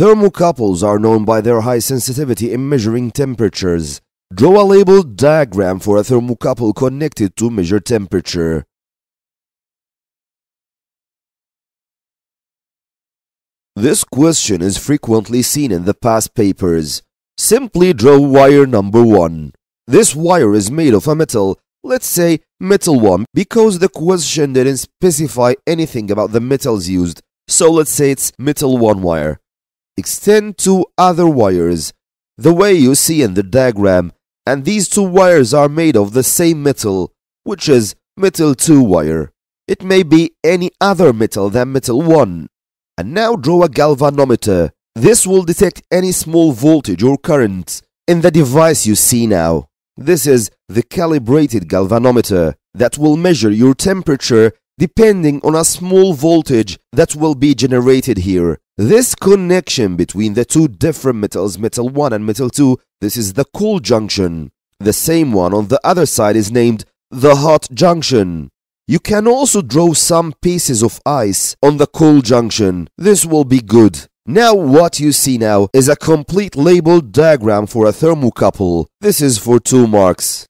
Thermocouples are known by their high sensitivity in measuring temperatures. Draw a labeled diagram for a thermocouple connected to measure temperature. This question is frequently seen in the past papers. Simply draw wire number 1. This wire is made of a metal, let's say metal 1, because the question didn't specify anything about the metals used, so let's say it's metal 1 wire. Extend two other wires, the way you see in the diagram, and these two wires are made of the same metal, which is metal 2 wire. It may be any other metal than metal 1. And now draw a galvanometer. This will detect any small voltage or current in the device you see now. This is the calibrated galvanometer that will measure your temperature depending on a small voltage that will be generated here. This connection between the two different metals, metal 1 and metal 2, this is the cold junction. The same one on the other side is named the hot junction. You can also draw some pieces of ice on the cold junction. This will be good. Now what you see now is a complete labeled diagram for a thermocouple. This is for 2 marks.